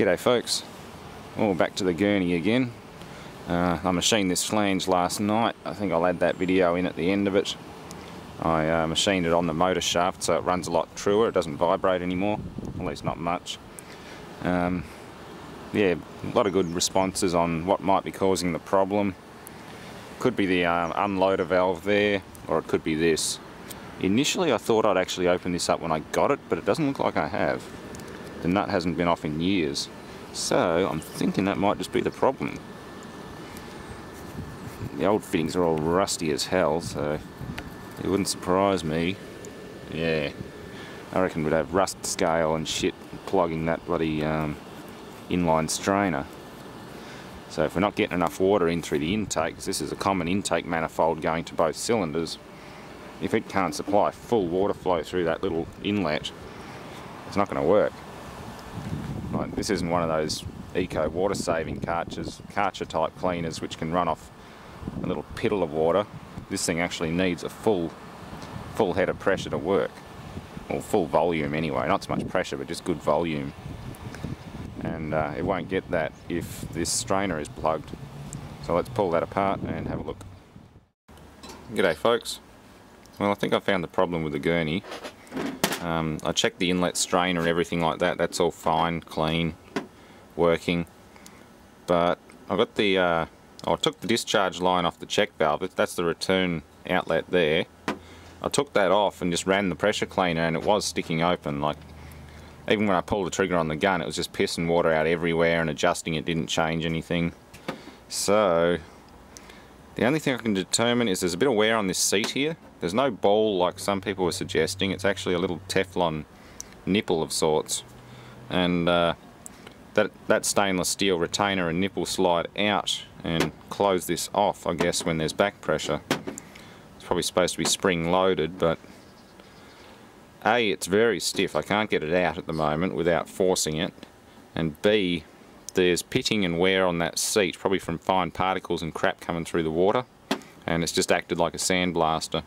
G'day folks, all back to the gurney again. Uh, I machined this flange last night, I think I'll add that video in at the end of it. I uh, machined it on the motor shaft so it runs a lot truer, it doesn't vibrate anymore, at least not much. Um, yeah, a lot of good responses on what might be causing the problem. Could be the uh, unloader valve there, or it could be this. Initially I thought I'd actually open this up when I got it, but it doesn't look like I have. The nut hasn't been off in years. So I'm thinking that might just be the problem. The old fittings are all rusty as hell, so it wouldn't surprise me. Yeah, I reckon we'd have rust scale and shit plugging that bloody um, inline strainer. So if we're not getting enough water in through the intake, because this is a common intake manifold going to both cylinders, if it can't supply full water flow through that little inlet, it's not going to work. Like, this isn't one of those eco water saving Karcher, Karcher type cleaners which can run off a little piddle of water. This thing actually needs a full full head of pressure to work. Or full volume anyway, not so much pressure but just good volume and uh, it won't get that if this strainer is plugged. So let's pull that apart and have a look. G'day folks. Well I think I found the problem with the gurney. Um, I checked the inlet strainer and everything like that, that's all fine, clean, working. But I got the, uh, oh, I took the discharge line off the check valve, that's the return outlet there. I took that off and just ran the pressure cleaner and it was sticking open. Like even when I pulled the trigger on the gun it was just pissing water out everywhere and adjusting. It didn't change anything. So the only thing I can determine is there's a bit of wear on this seat here there's no ball like some people were suggesting it's actually a little Teflon nipple of sorts and uh, that, that stainless steel retainer and nipple slide out and close this off I guess when there's back pressure it's probably supposed to be spring loaded but a, it's very stiff. I can't get it out at the moment without forcing it. And B, there's pitting and wear on that seat, probably from fine particles and crap coming through the water. And it's just acted like a sandblaster.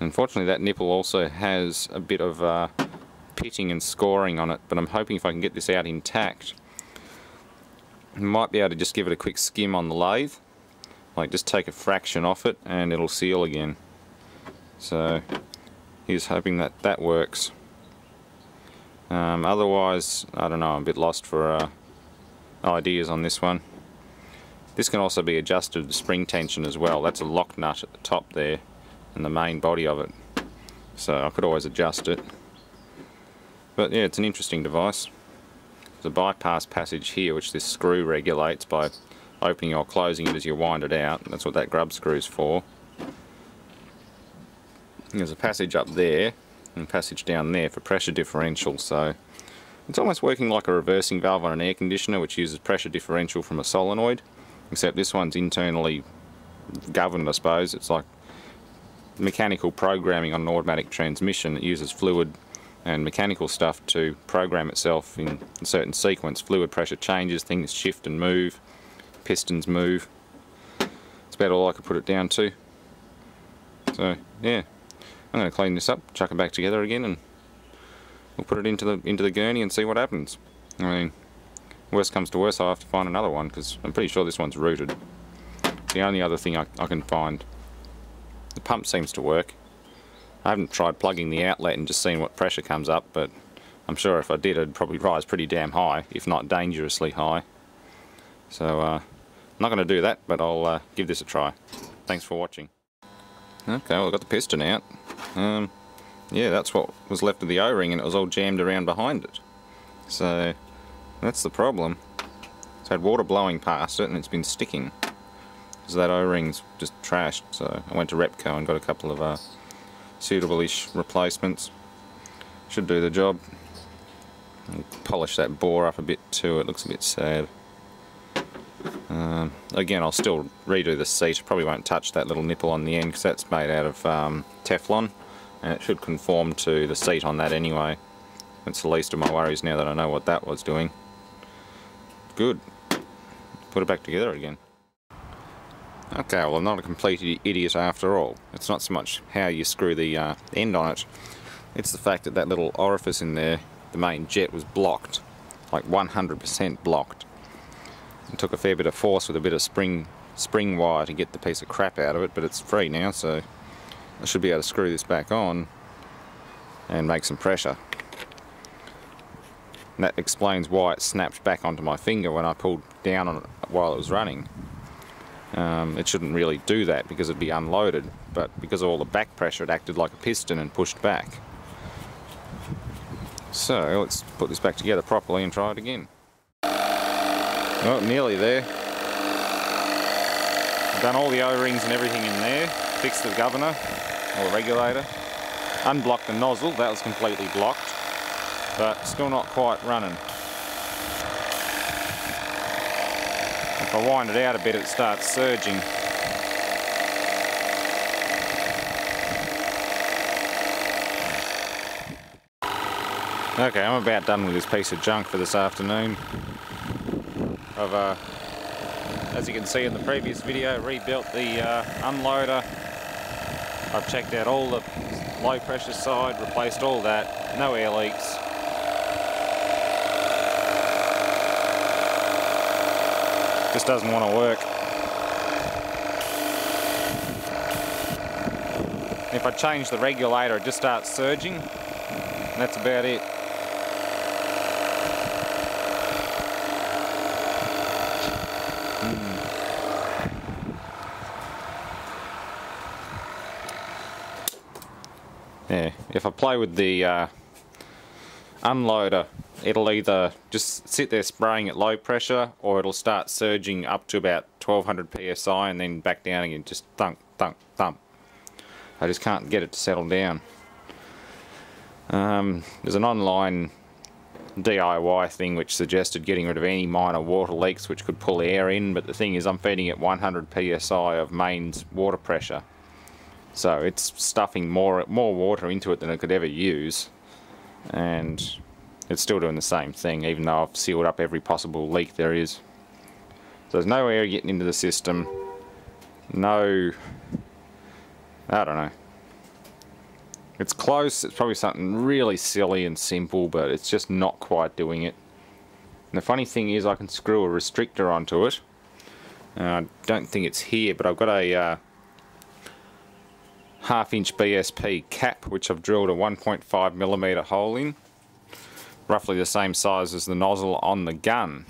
Unfortunately, that nipple also has a bit of uh, pitting and scoring on it, but I'm hoping if I can get this out intact, I might be able to just give it a quick skim on the lathe. Like just take a fraction off it and it'll seal again. So he's hoping that that works. Um, otherwise, I don't know, I'm a bit lost for uh, ideas on this one. This can also be adjusted to spring tension as well. That's a lock nut at the top there and the main body of it. So I could always adjust it. But yeah, it's an interesting device. There's a bypass passage here which this screw regulates by opening or closing it as you wind it out. That's what that grub screw is for. There's a passage up there and passage down there for pressure differential so it's almost working like a reversing valve on an air conditioner which uses pressure differential from a solenoid except this one's internally governed I suppose. It's like mechanical programming on an automatic transmission. It uses fluid and mechanical stuff to program itself in a certain sequence. Fluid pressure changes things shift and move pistons move. It's about all I could put it down to. So yeah. I'm going to clean this up, chuck it back together again and we'll put it into the into the gurney and see what happens. I mean, worst comes to worst I'll have to find another one because I'm pretty sure this one's rooted. The only other thing I, I can find, the pump seems to work. I haven't tried plugging the outlet and just seeing what pressure comes up, but I'm sure if I did it'd probably rise pretty damn high, if not dangerously high. So uh, I'm not going to do that, but I'll uh, give this a try. Thanks for watching. Okay, well I've got the piston out. Um, yeah, that's what was left of the O-ring and it was all jammed around behind it. So, that's the problem. It's had water blowing past it and it's been sticking. Because that O-ring's just trashed, so I went to Repco and got a couple of uh, suitable-ish replacements. Should do the job. Polish that bore up a bit too, it looks a bit sad. Um, again, I'll still redo the seat. Probably won't touch that little nipple on the end because that's made out of um, Teflon and it should conform to the seat on that anyway. That's the least of my worries now that I know what that was doing. Good. Put it back together again. Okay, well I'm not a complete idiot after all. It's not so much how you screw the uh, end on it, it's the fact that that little orifice in there, the main jet, was blocked. like 100% blocked. It took a fair bit of force with a bit of spring spring wire to get the piece of crap out of it, but it's free now, so I should be able to screw this back on and make some pressure. And that explains why it snapped back onto my finger when I pulled down on it while it was running. Um, it shouldn't really do that because it'd be unloaded, but because of all the back pressure it acted like a piston and pushed back. So let's put this back together properly and try it again. Oh, nearly there. I've done all the O-rings and everything in there, fixed the governor, or regulator, unblocked the nozzle, that was completely blocked, but still not quite running. If I wind it out a bit it starts surging. Okay, I'm about done with this piece of junk for this afternoon. I've, uh, as you can see in the previous video, rebuilt the uh, unloader. I've checked out all the low pressure side, replaced all that, no air leaks. Just doesn't want to work. If I change the regulator, it just starts surging. And that's about it. Hmm. Yeah, if I play with the uh, unloader, it'll either just sit there spraying at low pressure or it'll start surging up to about 1200 psi and then back down again, just thunk, thunk, thump. I just can't get it to settle down. Um, there's an online DIY thing which suggested getting rid of any minor water leaks which could pull air in, but the thing is I'm feeding it 100 psi of mains water pressure. So it's stuffing more more water into it than it could ever use. And it's still doing the same thing, even though I've sealed up every possible leak there is. So there's no air getting into the system. No... I don't know. It's close, it's probably something really silly and simple, but it's just not quite doing it. And the funny thing is I can screw a restrictor onto it. Uh, I don't think it's here, but I've got a... Uh, half inch BSP cap which I've drilled a 1.5 millimeter hole in roughly the same size as the nozzle on the gun.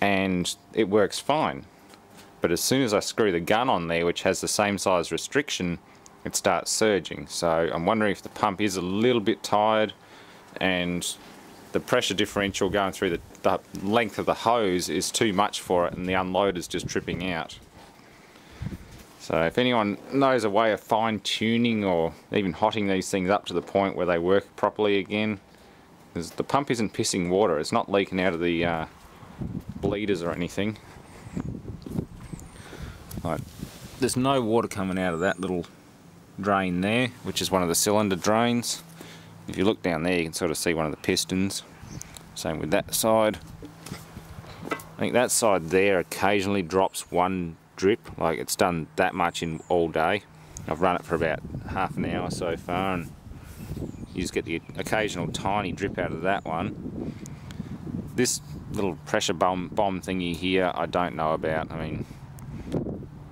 And it works fine. But as soon as I screw the gun on there which has the same size restriction it starts surging. So I'm wondering if the pump is a little bit tired and the pressure differential going through the, the length of the hose is too much for it and the unload is just tripping out so if anyone knows a way of fine tuning or even hotting these things up to the point where they work properly again, because the pump isn't pissing water, it's not leaking out of the uh, bleeders or anything. Right. There's no water coming out of that little drain there, which is one of the cylinder drains. If you look down there you can sort of see one of the pistons. Same with that side. I think that side there occasionally drops one drip like it's done that much in all day. I've run it for about half an hour so far and you just get the occasional tiny drip out of that one. This little pressure bomb bomb thingy here I don't know about. I mean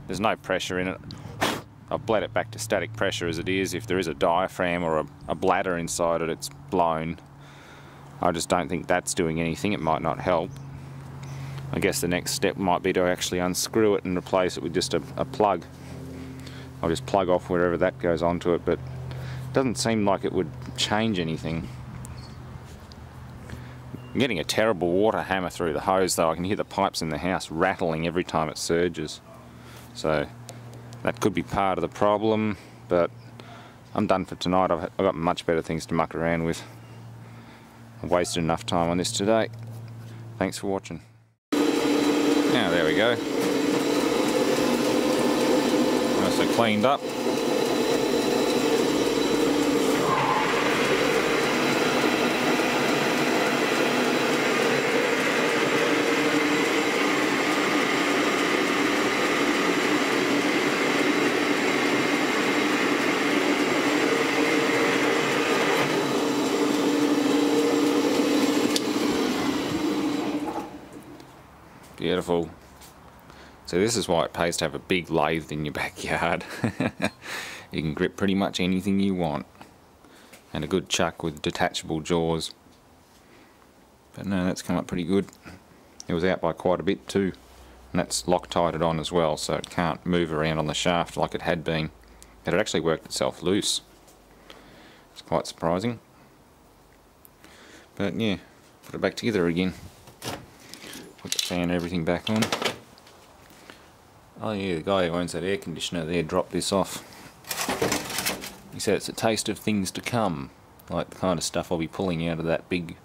there's no pressure in it. I've bled it back to static pressure as it is. If there is a diaphragm or a, a bladder inside it it's blown. I just don't think that's doing anything. It might not help I guess the next step might be to actually unscrew it and replace it with just a, a plug. I'll just plug off wherever that goes onto it, but it doesn't seem like it would change anything. I'm getting a terrible water hammer through the hose though. I can hear the pipes in the house rattling every time it surges. So that could be part of the problem, but I'm done for tonight. I've, I've got much better things to muck around with. I've wasted enough time on this today. Thanks for watching. Now there we go. Nice and cleaned up. Beautiful. So this is why it pays to have a big lathe in your backyard. you can grip pretty much anything you want. And a good chuck with detachable jaws. But no, that's come up pretty good. It was out by quite a bit too. And that's Loctited on as well, so it can't move around on the shaft like it had been. But it actually worked itself loose. It's quite surprising. But yeah, put it back together again. Put the fan and everything back on. Oh yeah, the guy who owns that air conditioner there dropped this off. He said it's a taste of things to come, like the kind of stuff I'll be pulling out of that big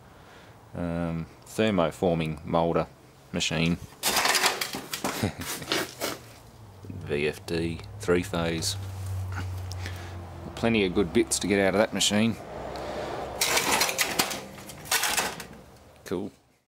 um, thermoforming moulder machine. VFD, three phase. Plenty of good bits to get out of that machine. Cool.